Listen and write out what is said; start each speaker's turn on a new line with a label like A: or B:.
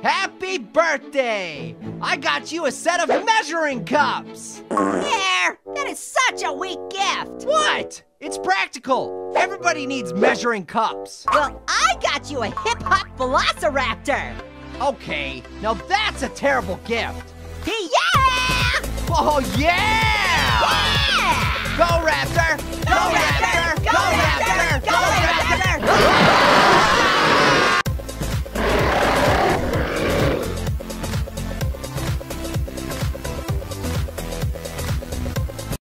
A: Happy birthday! I got you a set of measuring cups!
B: There, that is such a weak gift.
A: What? It's practical. Everybody needs measuring cups.
B: Well, I got you a hip hop velociraptor.
A: Okay, now that's a terrible gift.
B: Yeah!
A: Oh, yeah!
B: Yeah!
A: Go, Raptor! Go, Raptor!